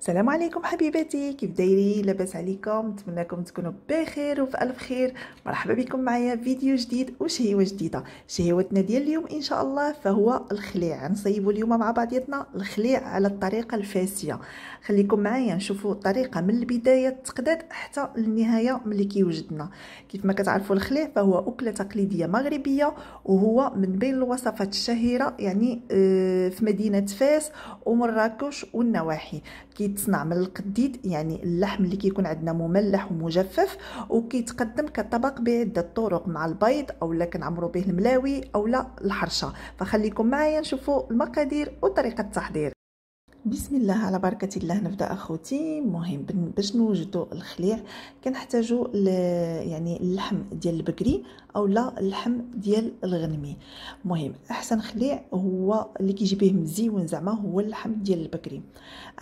السلام عليكم حبيباتي. كيف دايرين؟ لاباس عليكم. نتمنىكم تكونوا بخير وفي ألف خير. مرحبا بكم معايا. فيديو جديد وشهيوة جديدة. شهيوتنا ديال اليوم إن شاء الله فهو الخليع. نصيبوا اليوم مع بعضياتنا الخليع على الطريقة الفاسية. خليكم معايا نشوفوا الطريقة من البداية التقداد حتى النهايه ملي كيوجدنا. كيف ما كتعرفوا الخليع فهو أكلة تقليدية مغربية وهو من بين الوصفات الشهيرة يعني آه، في مدينة فاس ومراكش والنواحي. كيتصنع من القديد يعني اللحم اللي كيكون عندنا مملح ومجفف وكيتقدم كطبق بعده طرق مع البيض أو لا كنعمرو به الملاوي أو لا الحرشة. فخليكم معايا نشوفوا المقادير وطريقة التحضير. بسم الله على بركة الله نبدأ أخوتي. مهم باش نوجدوا الخليع كنحتاجوا يعني اللحم ديال البقري أو لا اللحم ديال الغنمي. مهم أحسن خليع هو اللي كيجي به مزيون زعما هو اللحم ديال البقري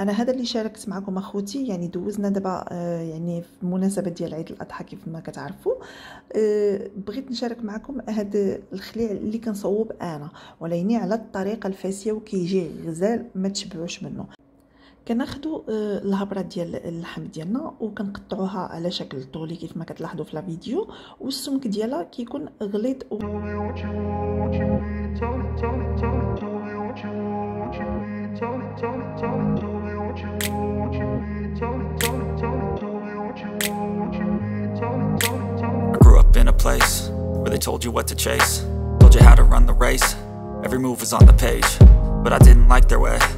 أنا هذا اللي شاركت معكم أخوتي يعني دوزنا دابا آه، يعني في المناسبه ديال عيد الأضحى كيف ما كتعرفوا آه، بغيت نشارك معكم هذا الخليع اللي كنصوب أنا ولكن على الطريقة الفاسية وكيجي غزال ما تشبعوش منه كناخدو آه، الهبره ديال اللحم ديالنا وكنقطعوها على شكل طولي كيف ما كتلاحظوا في الفيديو والسمك ديالها كيكون غليظ و... Place where they told you what to chase Told you how to run the race Every move was on the page But I didn't like their way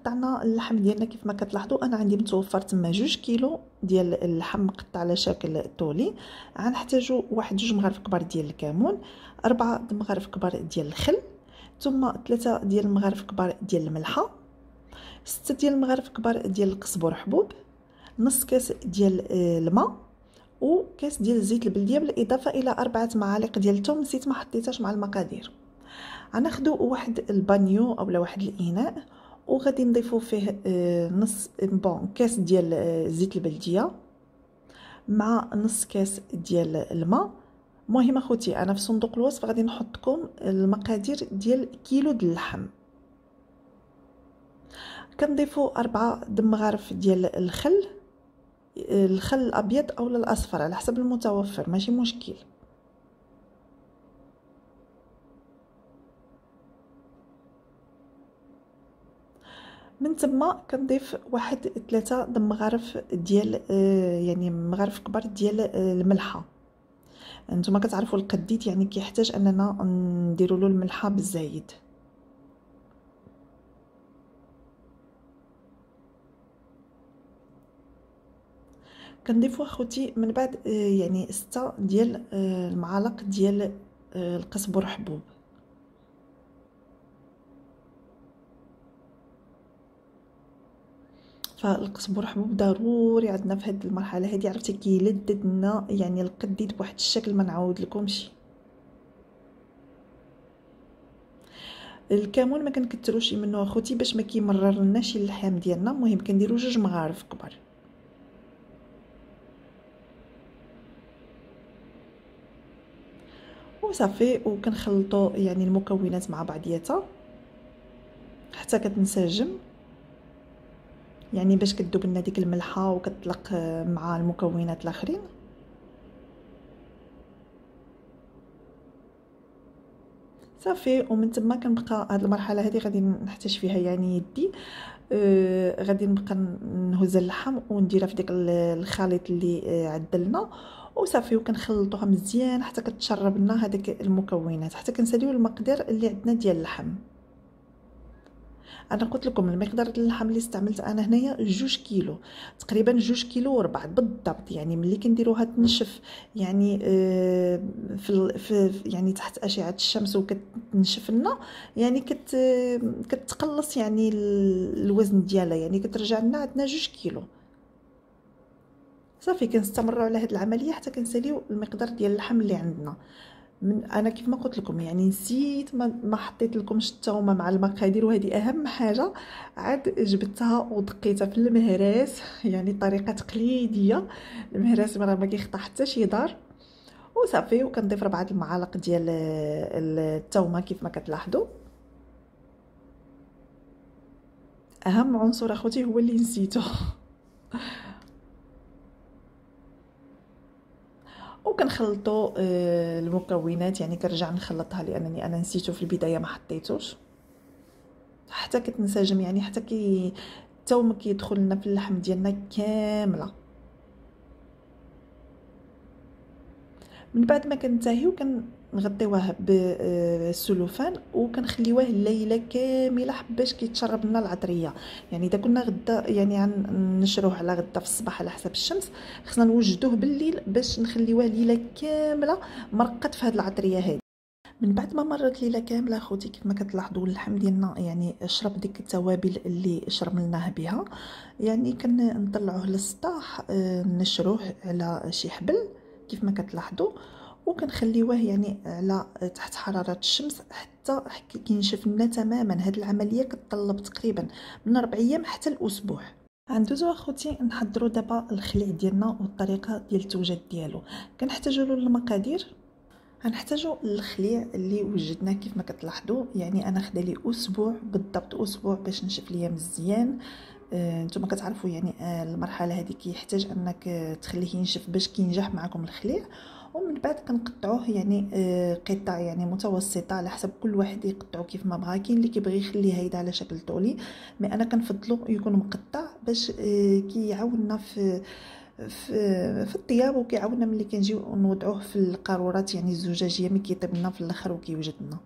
قطعنا اللحم ديالنا كيف ما كتلاحظوا أنا عندي متوفر تما جوج كيلو ديال اللحم مقطع على شكل طولي. غنحتاجو واحد جوج مغارف كبار ديال الكمون أربعة مغارف كبار ديال الخل ثم ثلاثة ديال المغارف كبار ديال الملحة ستة ديال المغارف كبار ديال القزبر حبوب نص كاس ديال آه، الماء وكاس ديال الزيت البلدية بالإضافة إلى أربعة معالق ديال الثوم نسيت ما حطيتهاش مع المقادير. غناخدو واحد البانيو اولا واحد الإناء وغادي نضيفو فيه آه، نص بون كاس ديال آه، زيت البلدية مع نص كاس ديال الماء. مهم أخوتي أنا في صندوق الوصف غادي نحطكم المقادير ديال كيلو ديال اللحم. كنضيفو أربعة دمغارف ديال الخل الخل الأبيض أو الأصفر على حسب المتوفر ماشي مشكل. من تما كنضيف واحد ثلاثة مغارف ديال آه، يعني مغارف كبار ديال آه، الملحة. نتوما كتعرفوا القديد يعني كيحتاج أننا نديروا له الملحة بالزايد. كنضيفو أخوتي من بعد آه، يعني ستة ديال المعالق ديال القزبر حبوب فالقزبر حبوب ضروري عندنا في هذه المرحلة هذه عرفتي؟ كيلذذ لنا يعني القديد بواحد الشكل ما نعاود لكمش. الكمون ما كنكثروش منه أخوتي باش ما كيمررلناش اللحم ديالنا المهم كنديرو جوج مغارف كبار. وصافي وكنخلطوا يعني المكونات مع بعضياتها حتى كتنسجم. يعني باش كتذوب لنا ديك الملحة وكتطلق مع المكونات الآخرين؟ صافي ومن تما كنبقى هاد المرحلة هذه غادي نحتاج فيها يعني يدي. آه غادي نبقى نهز اللحم ونديرها في داك الخليط اللي آه عدلنا. وصافي وكنخلطوها مزيان حتى كتشرب لنا هذيك المكونات حتى كنساليو المقدار اللي عندنا ديال اللحم. أنا قلت لكم المقدار اللحم اللي استعملت أنا هنايا جوج كيلو. تقريبا جوج كيلو وربع بالضبط يعني ملي كنديروها تنشف يعني آه، في, في يعني تحت أشعة الشمس وكتنشف لنا يعني كت كتقلص يعني الوزن ديالها يعني كترجع لنا عندنا جوج كيلو. صافي كنستمروا على هذه العملية حتى كنساليو المقدار ديال اللحم اللي عندنا. من أنا كيف ما قلت لكم يعني نسيت ما, حطيت لكمش الثومه مع المقادير وهذه أهم حاجة. عاد جبتها ودقيتها في المهراس يعني طريقة تقليدية. المهراس راه ما كيخطا حتى شي دار. وصافي وكنضيف ربعة المعالق ديال الثومه كيف ما كتلاحظوا. أهم عنصر أخوتي هو اللي نسيته. وكنخلطوا آه، المكونات يعني كنرجع نخلطها لأنني أنا نسيته في البداية ما حطيتوش. حتى كتنسجم يعني حتى كي الثوم كيدخل لنا في اللحم ديالنا كاملة. من بعد ما كنتهيو كن نغطيوه بالسلوفان وكنخليوه الليلة كاملة باش كيتشرب لنا العطرية. يعني إذا كنا غدا يعني نشروه على غدا في الصباح على حسب الشمس خصنا نوجدوه بالليل باش نخليوه ليلة كاملة مرقد في هذه العطرية هذه من بعد ما مرت ليلة كاملة أخوتي كيف ما كتلاحظوا اللحم ديالنا يعني شرب ديك التوابل اللي شرملناه بها. يعني كنطلعوه للسطاح آه، نشروه على شي حبل كيف ما كتلاحظوا. وكنخليوه يعني على تحت حرارة الشمس حتى كينشف لنا تماما. هاد العملية كتطلب تقريبا من 4 أيام حتى الأسبوع. غندوزو اخوتي نحضروا دابا الخليع ديالنا والطريقة ديال التوجد ديالو. كنحتاجو له المقادير غنحتاجو الخليع اللي وجدناه كيف ما كتلاحظوا يعني أنا خدا لي أسبوع بالضبط أسبوع باش نشف ليا مزيان. آه، نتوما كتعرفوا يعني آه، المرحلة هذه كيحتاج أنك تخليه ينشف باش كينجح معكم الخليع. ومن بعد كنقطعوه يعني آه، قطع يعني متوسطة على حسب كل واحد يقطعو كيف ما بغا. كاين اللي كيبغي يخليه هيدا على شكل طولي مي أنا كنفضلو يكون مقطع باش آه، كيعاوننا في في في الطياب وكيعاوننا ملي كنجيو نوضعوه في القارورات يعني الزجاجية ملي كيطيب لنا في الأخر وكيوجد لنا.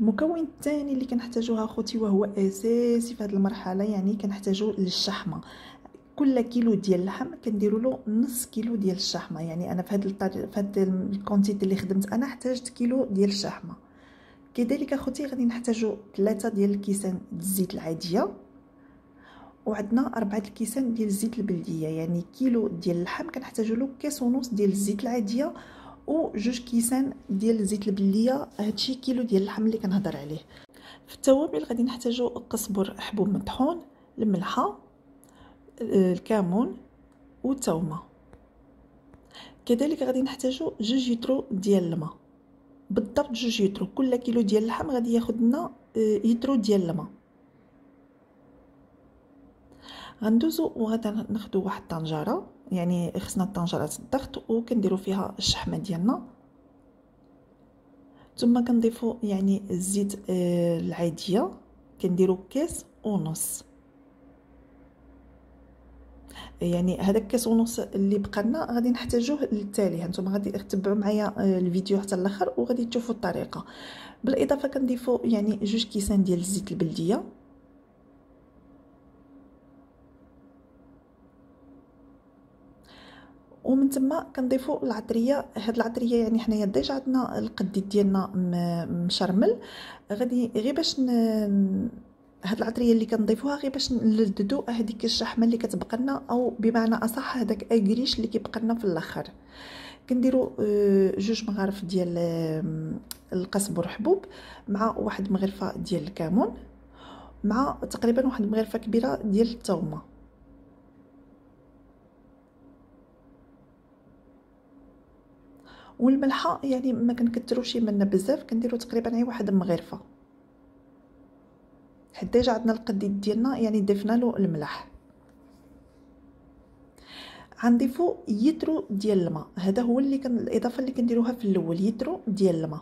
المكون الثاني اللي كنحتاجوه أخوتي وهو أساسي في هذه المرحلة يعني كنحتاجو للشحمة. كل كيلو ديال اللحم كنديروا له نص كيلو ديال الشحمة. يعني أنا في هذا الطريق في هذا الكونتيتي اللي خدمت أنا احتاجت كيلو ديال الشحمة. كذلك أخوتي غادي نحتاجو ثلاثة ديال الكيسان الزيت العادية وعندنا أربعة الكيسان ديال الزيت البلدية. يعني كيلو ديال اللحم كنحتاجو له كاس ونص ديال الزيت العادية وجوج كيسان ديال الزيت البلدية هادشي كيلو ديال اللحم اللي كنهضر عليه. في التوابل غادي نحتاجو قزبر حبوب مطحون الملحة الكمون والثومه كذلك غادي نحتاجو جوج يترو ديال الماء. بالضبط جوج يترو كل كيلو ديال اللحم غادي ياخذ لنا آه، يترو ديال الماء. غندوزو وغادي واحد الطنجرة يعني خصنا الطنجرة الضغط وكنديرو فيها الشحمة ديالنا. ثم كنضيفو يعني الزيت آه، العادية كنديرو كاس ونص. يعني هذاك كاس ونص اللي بقى غادي نحتاجوه للتالي. هانتوما غادي تتبعوا معايا آه، الفيديو حتى الآخر وغادي تشوفوا الطريقة. بالإضافة كنضيفوا يعني جوج كيسان ديال الزيت البلدية. ومن ثم كنضيفوا العطرية. هاد العطرية يعني حنايا ديجا عندنا القديد ديالنا مشرمل. غادي غير باش هاد العطرية اللي كنضيفوها غير باش نلذذو هذيك الشحمة اللي كتبقى لنا أو بمعنى أصح هذاك أكريش اللي كيبقى لنا في الأخر. كنديروا آه، جوج مغارف ديال القزبر حبوب مع واحد مغرفة ديال الكمون مع تقريبا واحد مغرفة كبيرة ديال الثومه والملحة يعني ما كنكثروش منها بزاف كنديروا تقريبا غير واحد مغرفة. حيت ديجا عندنا القديد ديالنا يعني ضفنا له الملح غنضيفو يترو ديال الماء. هذا هو اللي كان الإضافة اللي كنديروها في الأول يترو ديال الماء.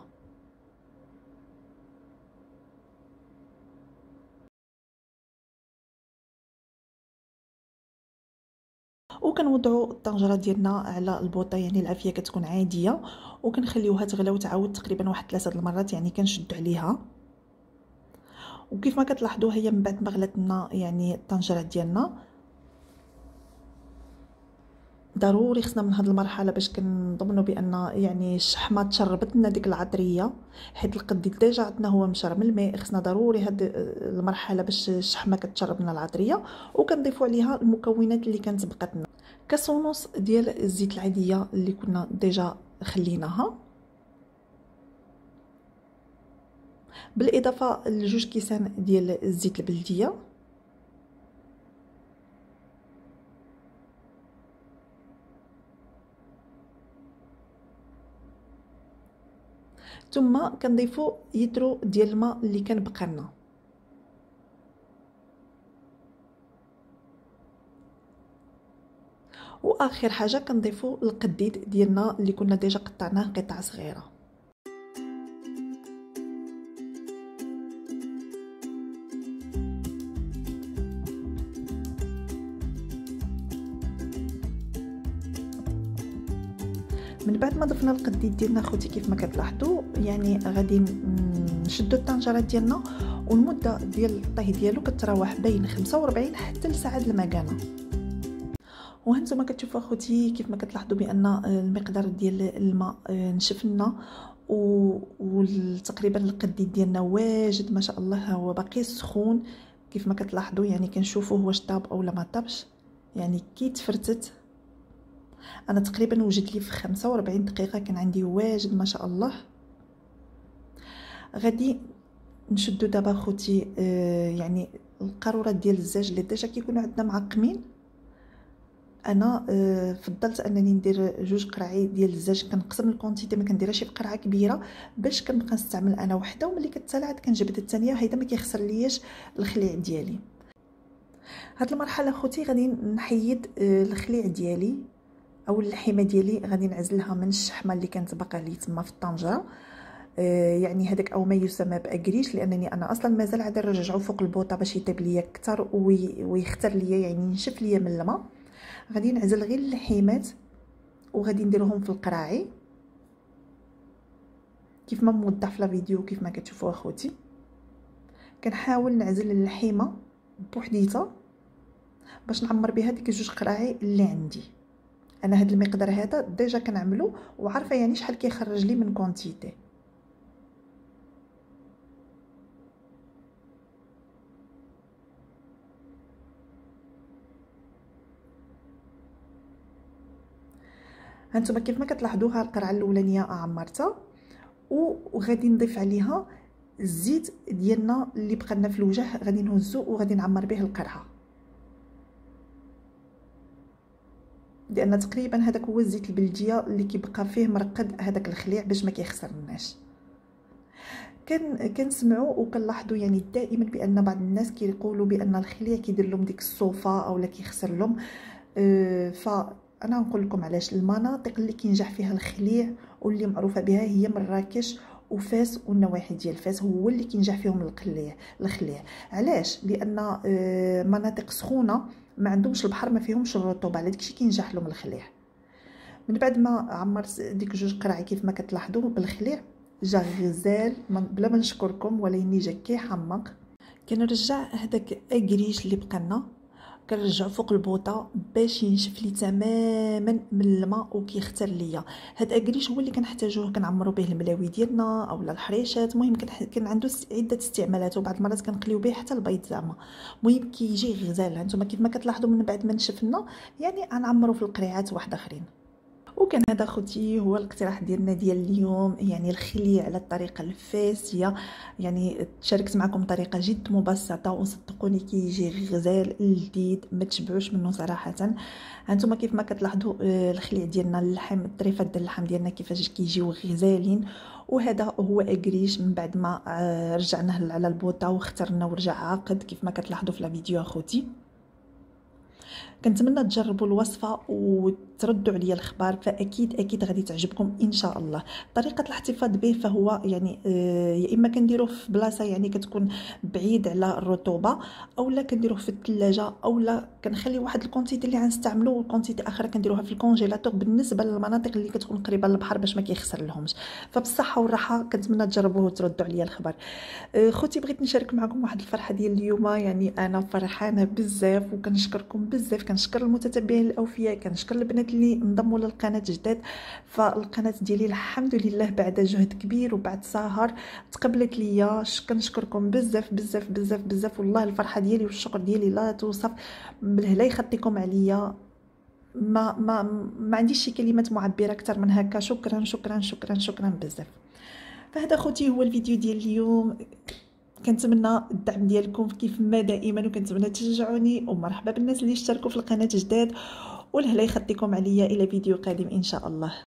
وكنوضعوا الطنجرة ديالنا على البوطة يعني العافية كتكون عادية. وكنخليوها تغلى وتعاود تقريبا واحد ثلاثة المرات يعني كنشد عليها. وكيف ما كتلاحظوا هي من بعد ما غلات لنا يعني الطنجرة ديالنا. ضروري خصنا من هذه المرحلة باش كنضمنوا بأن يعني الشحمة تشربت لنا ديك العطرية حيت القدي ديجا عندنا هو مشرب من الماء خصنا ضروري هاد المرحلة باش الشحمة كتشرب لنا العطرية وكنضيفوا عليها المكونات اللي كانت بقات لنا كاس ونص ديال الزيت العادية اللي كنا ديجا خليناها. بالإضافة لجوج كيسان ديال الزيت البلدية. ثم كنضيفوا يترو ديال الماء اللي كان بقى لنا. وآخر حاجة كنضيفوا القديد ديالنا اللي كنا ديجا قطعناه قطع صغيرة. بعد ما ضفنا القديد ديالنا خوتي كيف ما كتلاحظوا يعني غادي نشدوا الطنجرة ديالنا والمدة ديال الطهي ديالو كتراوح بين 45 حتى لساعة المكانة. وهانتوما كتشوفوا اخوتي كيف ما كتلاحظوا بأن المقدار ديال الماء نشف لنا وتقريبا القديد ديالنا واجد ما شاء الله هو باقي سخون. كيف ما كتلاحظوا يعني كنشوفوه واش طاب اولا ما طابش. يعني كي تفرتت أنا تقريبا وجد لي في 45 دقيقة كان عندي واجد ما شاء الله. غادي نشدو دابا خوتي آه يعني القارورات ديال الزاج اللي déjà كيكونوا عندنا معقمين. أنا آه فضلت أنني ندير جوج قرعي ديال الزاج كنقسم ال quantité ما كنديرهاش في قرعه كبيرة باش كنبقى نستعمل أنا وحدة وملي كتسالى عاد كنجبد الثانية هيدا ما كيخسر لياش الخليع ديالي. هاد المرحلة خوتي غادي نحيد آه الخليع ديالي. أو اللحيمة ديالي غادي نعزلها من الشحمة اللي كانت باقا لي تما في الطنجرة. آه يعني هذاك أو ما يسمى باكريش لأنني أنا أصلا مازال عاد نرجعو فوق البوطة باش يطيب ليا أكثر ويختر ليا يعني ينشف ليا من الماء غادي نعزل غير اللحيمات وغادي نديرهم في القراعي. كيف ما موضح في الفيديو كيف ما كتشوفوا أخوتي. كنحاول نعزل اللحيمة بوحديتها باش نعمر بها ديك جوج قراعي اللي عندي. أنا هاد المقدار هذا déjà كنعملو وعارفة يعني شحال كيخرج لي من quantité هانتوما كيف ما كتلاحظوها القرعة الأولانية عمرتها وغادي نضيف عليها الزيت ديالنا اللي بقى لنا في الوجه غادي نهزو وغادي نعمر به القرعة. لأن تقريبا هذاك هو الزيت البلديه اللي كيبقى فيه مرقد هذاك الخليع باش ما كيخسرناش كان كنسمعوا وكنلاحظوا يعني دائما بأن بعض الناس كيقولوا بأن الخليع كيدير لهم ديك الصوفة اولا كيخسر لهم. أه فأنا نقول لكم علاش. المناطق اللي كينجح فيها الخليع واللي معروفة بها هي مراكش وفاس والنواحي ديال فاس هو اللي كينجح فيهم الخليع الخليع. علاش؟ لأن أه مناطق سخونة ما عندهمش البحر ما فيهمش الرطوبه على داكشي كينجح لهم الخليع. من بعد ما عمرت ديك جوج قرعي كيف ما كتلاحظوا بالخليع جا غزال بلا ما نشكركم ولكن جا كيحمق كنرجع هذاك اكريش اللي بقى لنا. كنرجعو فوق البوطة باش ينشف لي تماما من الماء وكيختار ليا. هاد أكريش هو اللي كنحتاجوه كنعمرو به الملاوي ديالنا اولا الحريشات. المهم كان عنده عدة استعمالات وبعض المرات كنقليو به حتى البيض زعما. المهم كيجي غزال. هانتوما كيف ما كتلاحظوا من بعد ما نشفنا يعني غنعمرو في القريعات واحد آخرين. وكان هذا خوتي هو الاقتراح ديالنا ديال اليوم يعني الخلي على الطريقة الفاسية. يعني تشاركت معكم طريقة جد مبسطة وصدقوني كيجي غزال لذيذ ما تشبعوش منه صراحة. هانتوما كيف ما كتلاحظوا آه، الخليع ديالنا اللحم الطريفات ديال اللحم ديالنا كيفاش كيجيو غزالين. وهذا هو أكريش من بعد ما آه، رجعناه على البوطة واخترنا ورجع عاقد كيف ما كتلاحظوا في الفيديو أخوتي. كنتمنى تجربوا الوصفة وتردوا عليا الخبار فأكيد أكيد غادي تعجبكم إن شاء الله. طريقة الاحتفاظ به فهو يعني آه، يا إما كنديروه في بلاصة يعني كتكون بعيد على الرطوبة اولا كنديروه في الثلاجه اولا كنخلي واحد ال quantité اللي غنستعملو وال quantité أخرى كنديروها في ال congélateur بالنسبة للمناطق اللي كتكون قريبة للبحر باش ما كيخسر لهمش. فبالصحة والراحة كنتمنى تجربوه وتردوا عليا الخبر آه، خوتي بغيت نشارك معكم واحد الفرحة ديال اليوم. يعني أنا فرحانة بزاف وكنشكركم بزاف. كنشكر المتتبعين الاوفياء كنشكر البنات اللي انضموا للقناة جداد. فالقناة ديالي الحمد لله بعد جهد كبير وبعد سهر تقبلت ليا. كنشكركم بزاف بزاف بزاف بزاف. والله الفرحة ديالي والشكر ديالي لا توصف بالهلا يخطيكم عليا. ما ما ما عنديش شي كلمات معبرة أكثر من هكا. شكرا شكرا شكرا شكرا بزاف. فهذا خوتي هو الفيديو ديال اليوم. كنتمنى الدعم ديالكم كيف ما دائما وكنتمنى تشجعوني. ومرحبا بالناس اللي اشتركوا في القناة جداد والهلا يخطيكم عليا إلى فيديو قادم إن شاء الله.